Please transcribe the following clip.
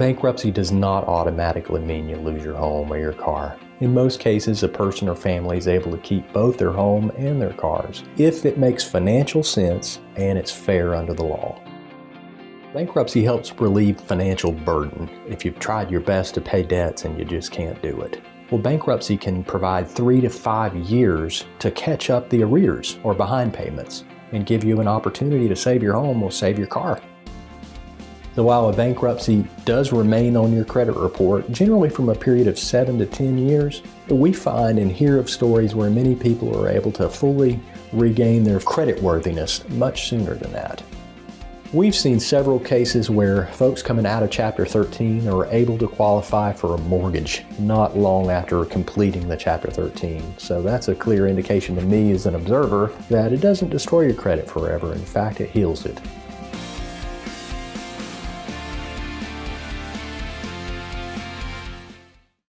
Bankruptcy does not automatically mean you lose your home or your car. In most cases, a person or family is able to keep both their home and their cars if it makes financial sense and it's fair under the law. Bankruptcy helps relieve financial burden if you've tried your best to pay debts and you just can't do it. Well, bankruptcy can provide three to five years to catch up the arrears or behind payments and give you an opportunity to save your home or save your car. So while a bankruptcy does remain on your credit report, generally from a period of 7 to 10 years, we find and hear of stories where many people are able to fully regain their credit worthiness much sooner than that. We've seen several cases where folks coming out of Chapter 13 are able to qualify for a mortgage not long after completing the Chapter 13. So that's a clear indication to me as an observer that it doesn't destroy your credit forever. In fact, it heals it.